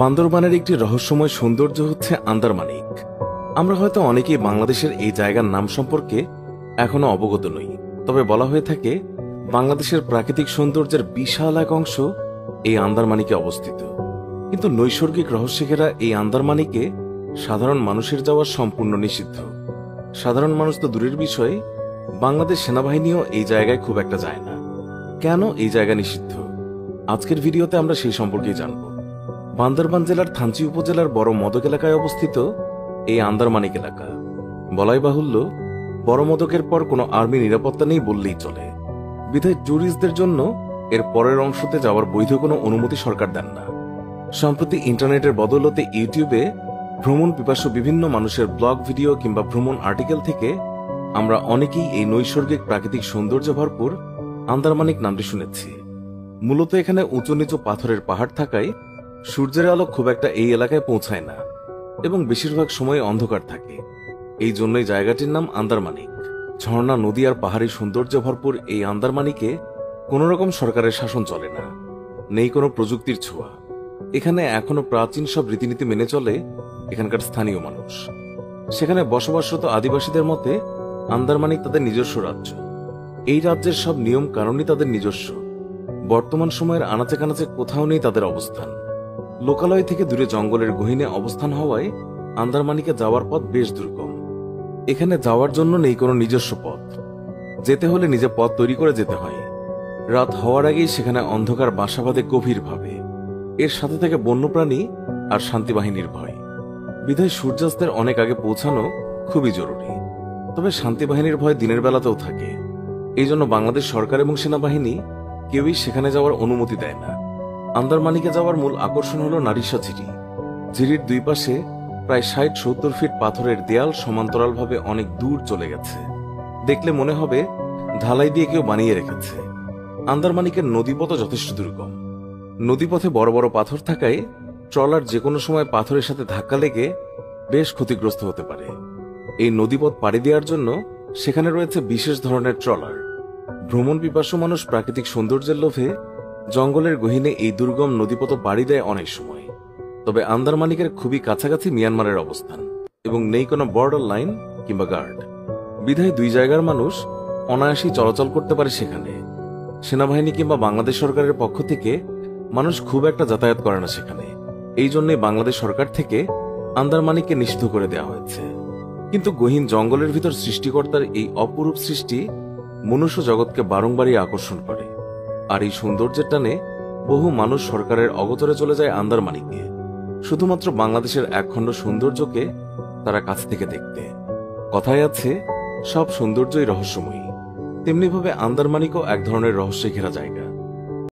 বান্দরবানের একটি রহস্যময় সৌন্দর্য হচ্ছে আন্দারমানিক। আমরা হয়তো অনেকেই বাংলাদেশের এই জায়গার নাম সম্পর্কে এখনও অবগত নই, তবে বলা হয়ে থাকে বাংলাদেশের প্রাকৃতিক সৌন্দর্যের বিশাল এক অংশ এই আন্দারমানিকে অবস্থিত। কিন্তু নৈসর্গিক রহস্যকেরা এই আন্দারমানিকে সাধারণ মানুষের যাওয়া সম্পূর্ণ নিষিদ্ধ। সাধারণ মানুষ তো দূরের বিষয়ে, বাংলাদেশ সেনাবাহিনীও এই জায়গায় খুব একটা যায় না। কেন এই জায়গা নিষিদ্ধ? আজকের ভিডিওতে আমরা সেই সম্পর্কেই জানব। বান্দরবান জেলার থানচি উপজেলার বড় মদক এলাকায় অবস্থিত এই আন্দারমানিক এলাকা। বলাই বাহুল্য, বড় মদকের পর কোনো আর্মি নিরাপত্তা নেই বললেই চলে। বিধায় ট্যুরিস্টদের জন্য এর পরের অংশতে যাওয়ার বৈধ কোনো অনুমতি সরকার দেন না। সম্প্রতি ইন্টারনেটের বদৌলতে ইউটিউবে ভ্রমণ পিপাসু বিভিন্ন মানুষের ব্লগ ভিডিও কিংবা ভ্রমণ আর্টিকেল থেকে আমরা অনেকেই এই নৈসর্গিক প্রাকৃতিক সৌন্দর্য ভরপুর আন্দারমানিক নামটি শুনেছি। মূলত এখানে উঁচু নিচু পাথরের পাহাড় থাকায় সূর্যের আলো খুব একটা এই এলাকায় পৌঁছায় না, এবং বেশিরভাগ সময় অন্ধকার থাকে। এই জন্যই জায়গাটির নাম আন্দারমানিক। ঝর্ণা, নদী আর পাহাড়ি সৌন্দর্য ভরপুর এই আন্দারমানিকে কোনো রকম সরকারের শাসন চলে না, নেই কোনো প্রযুক্তির ছোঁয়া। এখানে এখনও প্রাচীন সব রীতিনীতি মেনে চলে এখানকার স্থানীয় মানুষ। সেখানে বসবাসরত আদিবাসীদের মতে, আন্দারমানিক তাদের নিজস্ব রাজ্য। এই রাজ্যের সব নিয়ম কানুনই তাদের নিজস্ব। বর্তমান সময়ের আনাচে কানাচে কোথাও নেই তাদের অবস্থান। লোকালয় থেকে দূরে জঙ্গলের গহীনে অবস্থান হওয়ায় আন্দারমানিকে যাওয়ার পথ বেশ দুর্গম। এখানে যাওয়ার জন্য নেই কোনো নিজস্ব পথ। যেতে হলে নিজে পথ তৈরি করে যেতে হয়। রাত হওয়ার আগেই সেখানে অন্ধকার বাসা বাঁধে গভীরভাবে। এর সাথে থেকে বন্যপ্রাণী আর শান্তি বাহিনীর ভয়। বিধায় সূর্যাস্তের অনেক আগে পৌঁছানো খুবই জরুরি। তবে শান্তি বাহিনীর ভয় দিনের বেলাতেও থাকে। এই জন্য বাংলাদেশ সরকার এবং সেনাবাহিনী কেউই সেখানে যাওয়ার অনুমতি দেয় না। আন্দারমানিকে যাওয়ার মূল আকর্ষণ হল নারিশা ঝিরি ঝিরির দুই পাশে প্রায় ষাট সত্তর ফিট পাথরের দেয়াল সমান্তরালভাবে অনেক দূর চলে গেছে। দেখলে মনে হবে ঢালাই দিয়ে কেউ বানিয়ে রেখেছে। আন্দারমানিকের নদীপথ যথেষ্ট দুর্গম। নদীপথে বড় বড় পাথর থাকায় ট্রলার যে কোনো সময় পাথরের সাথে ধাক্কা লেগে বেশ ক্ষতিগ্রস্ত হতে পারে। এই নদীপথ পাড়ি দেওয়ার জন্য সেখানে রয়েছে বিশেষ ধরনের ট্রলার। ভ্রমণ পিপাসু মানুষ প্রাকৃতিক সৌন্দর্যের লোভে জঙ্গলের গহীনে এই দুর্গম নদীপথ বাড়ি দেয় অনেক সময়। তবে আন্দারমানিকের খুবই কাছাকাছি মিয়ানমারের অবস্থান এবং নেই কোনো বর্ডার লাইন কিংবা গার্ড। বিধায় দুই জায়গার মানুষ অনায়াসেই চলাচল করতে পারে সেখানে। সেনাবাহিনী কিংবা বাংলাদেশ সরকারের পক্ষ থেকে মানুষ খুব একটা যাতায়াত করে না সেখানে। এই জন্যই বাংলাদেশ সরকার থেকে আন্দারমানিককে নিষিদ্ধ করে দেওয়া হয়েছে। কিন্তু গহীন জঙ্গলের ভিতর সৃষ্টিকর্তার এই অপরূপ সৃষ্টি মনুষ্য জগৎকে বারংবারই আকর্ষণ করে। আর এই সৌন্দর্যের টানে বহু মানুষ সরকারের অগতরে চলে যায় আন্দারমানিকে, শুধুমাত্র বাংলাদেশের একখণ্ড সৌন্দর্যকে তারা কাছ থেকে দেখতে। কথায় আছে, সব সৌন্দর্যই রহস্যময়ী। তেমনিভাবে আন্দারমানিকও এক ধরনের রহস্যে ঘেরা জায়গা।